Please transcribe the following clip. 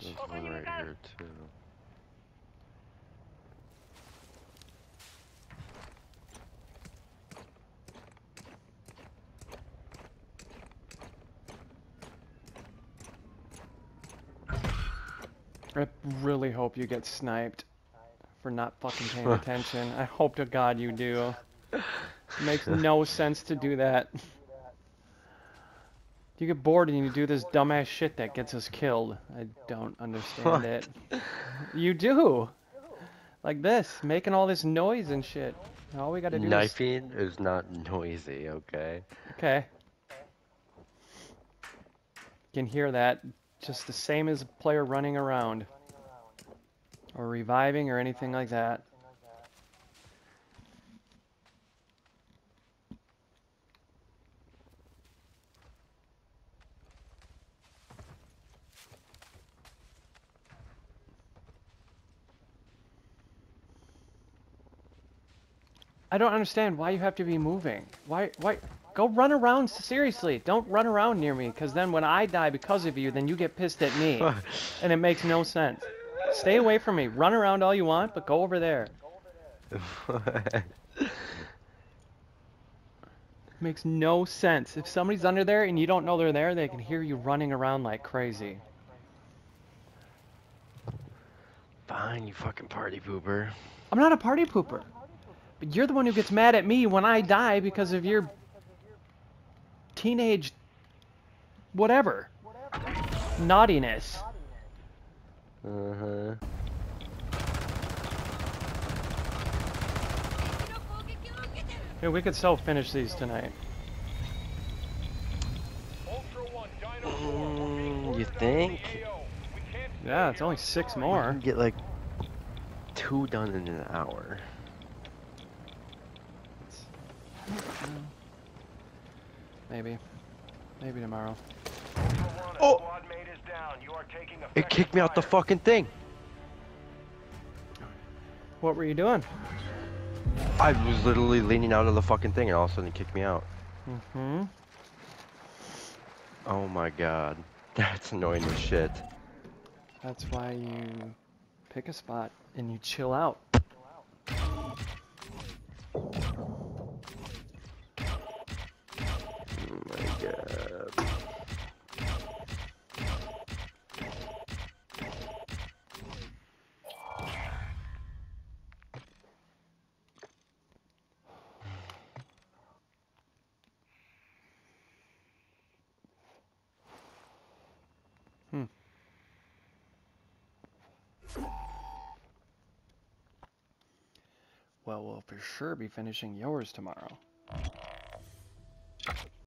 There's one right here too. I really hope you get sniped for not fucking paying attention. I hope to God you do. It makes no sense to do that. You get bored and you do this dumbass shit that gets us killed. I don't understand it. You do. Like this, making all this noise and shit. All we gotta do is... Knifing is not noisy, okay? Okay. You can hear that just the same as a player running around. Or reviving or anything like that. I don't understand why you have to be moving. Why, why, go run around, seriously. Don't run around near me, because then when I die because of you, then you get pissed at me. and it makes no sense. Stay away from me. Run around all you want, but go over there. Makes no sense. If somebody's under there and you don't know they're there, they can hear you running around like crazy. Fine, you fucking party pooper. I'm not a party pooper. But you're the one who gets mad at me when I die because of your teenage whatever. Naughtiness. Uh-huh. Yeah, we could still finish these tonight. Mm, you think? Yeah, it's only six We more. can get like two done in an hour. Maybe. Maybe tomorrow. Oh! It kicked me out the fucking thing. What were you doing? I was literally leaning out of the fucking thing and all of a sudden it kicked me out. Mm-hmm. Oh my god. That's annoying as shit. That's why you pick a spot and you chill out. Hmm. Well, we'll for sure be finishing yours tomorrow.